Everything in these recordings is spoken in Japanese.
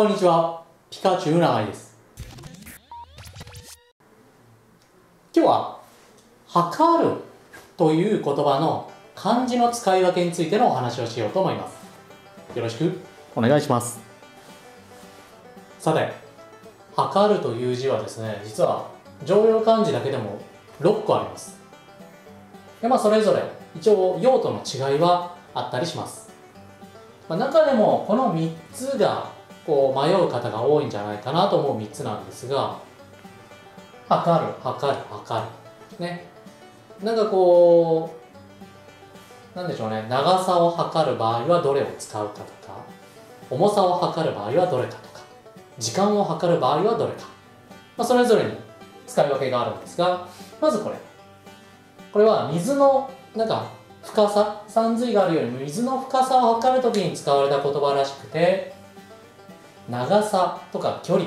こんにちは、ピカチュウ長井です。今日は、測るという言葉の漢字の使い分けについてのお話をしようと思います。よろしくお願いします。さて、測るという字はですね、実は常用漢字だけでも6個あります。でまあ、それぞれ一応用途の違いはあったりします。まあ、中でもこの3つがこう迷う方が多いんじゃないかなと思う3つなんですが。測る。測る測る。ね。なんかこうなんでしょうね。長さを測る場合はどれを使うかとか重さを測る場合はどれかとか時間を測る場合はどれか、まあ、それぞれに使い分けがあるんですがまずこれ。これは水のなんか深さ山水があるように水の深さを測るときに使われた言葉らしくて長さとか距離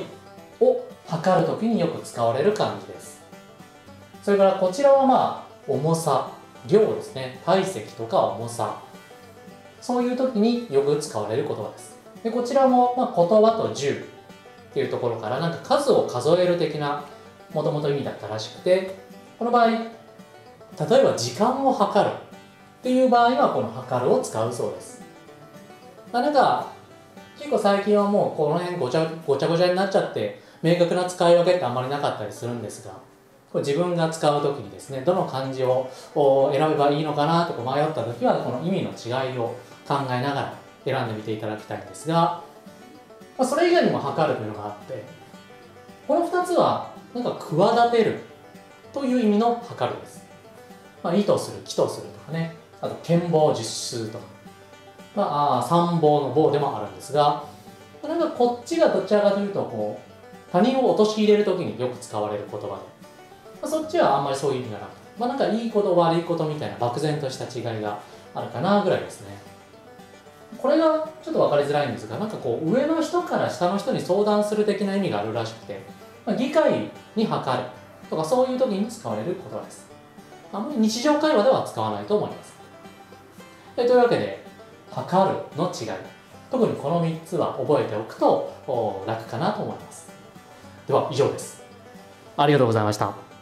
を測るときによく使われる漢字です。それからこちらはまあ重さ量ですね。体積とか重さ。そういう時によく使われる言葉です。でこちらもま言葉と10っていうところからなんか数を数える的なもともと意味だったらしくてこの場合例えば時間を測るっていう場合はこの測るを使うそうです。なんか結構最近はもうこの辺ごちゃごちゃごちゃになっちゃって明確な使い分けってあんまりなかったりするんですがこれ自分が使う時にですねどの漢字を選べばいいのかなとか迷った時はこの意味の違いを考えながら選んでみていただきたいんですが、ま、それ以外にも測るというのがあってこの2つはなんか企てるという意味の測るです。まあ、意図する、祈祷するとかね、あと剣棒十数とか、まあ、三棒の棒でもあるんですが、なんかこっちがどちらかというとこう他人を陥れる時によく使われる言葉で、まあ、そっちはあんまりそういう意味がなくて、まあ、なんかいいこと悪いことみたいな漠然とした違いがあるかなぐらいですねこれがちょっと分かりづらいんですがなんかこう上の人から下の人に相談する的な意味があるらしくて、まあ、議会に測るとかそういう時に使われる言葉ですあんまり日常会話では使わないと思います。というわけで、測るの違い。特にこの3つは覚えておくと楽かなと思います。では以上です。ありがとうございました。